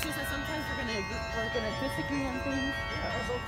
It's just that sometimes we're gonna we're gonna disagree on things. Yeah.